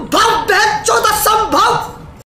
Bump that.